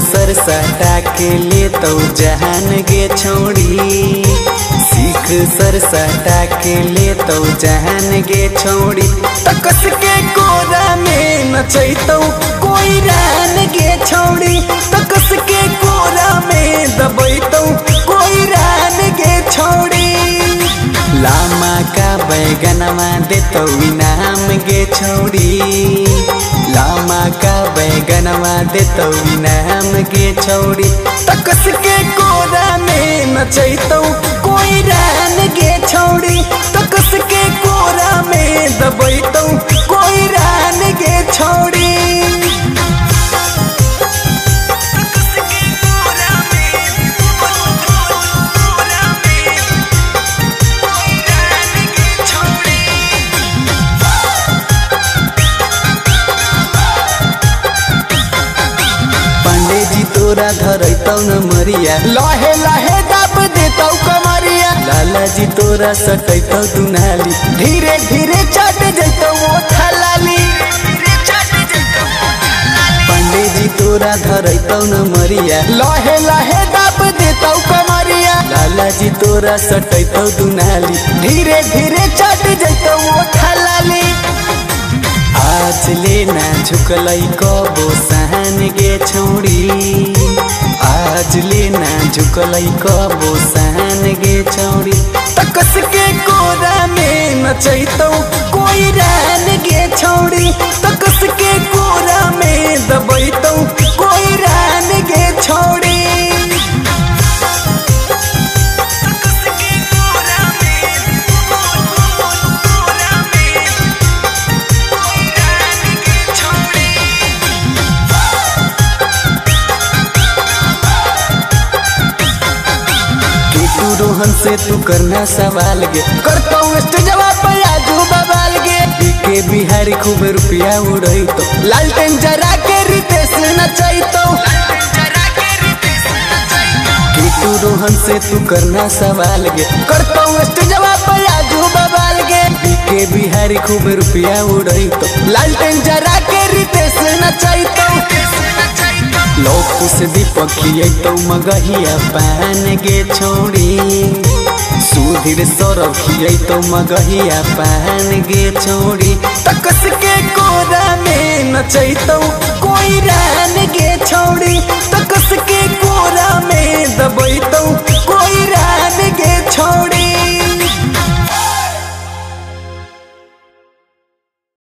सटा के ले तो जहान गे छोड़ी। सीख सर सटा के ले तो जहान गे छोड़ी। तकस के कोरा में नचैतौ, कोई रान गे छोड़ी। तकस के कोरा में दबैतौ, कोई रान गे छोड़ी। लामा का बैगनमा देतौ इनाम गे छोड़ी। लामा का तो देतौ हम के छोड़ी तकस के कोरा में नचैतौ। तोरा धरैतौ न मरिया। लहे लहे दाब देतौ कमरिया लाला जी तोरा सटैतौ दुनाली। धीरे धीरे चट जैतौ वो थलाली। पांडे जी तोरा धरैतौ न मरिया। लहे लहे दाब देतौ कमरिया लाला जी तोरा सटैतौ दुनाली। धीरे धीरे चट जैतौ वो थलाली। आज लेना झुकलै कबो सहन गे छौडी। आज ना झुकलै कबो सहन गे छौडी तकस के कोरा में नचैतौ, कोई रान गे छौडी। तकस रोहन से तू करना सवाल गे। करता हूँ स्टेजवा पे आजू बवाल गे। के बिहारी खूब रुपया उड़ई तो। लालटेन जरा के रितेश नचई तो। तू रोहन से तू करना सवाल गे। करता हूँ स्टेजवा पे आजू बवाल गे। के बिहारी खूब रुपया उड़ई तो। लालटेन जरा के रितेश नचई तो। लोग उस दीपकीय तो मगहिया पहन गे छोड़ी। सुधीर सरखिए तो मगहिया पहन गे छोड़ी। तकस के कोरा में नचैतौ, कोई रहन गे छोड़ी।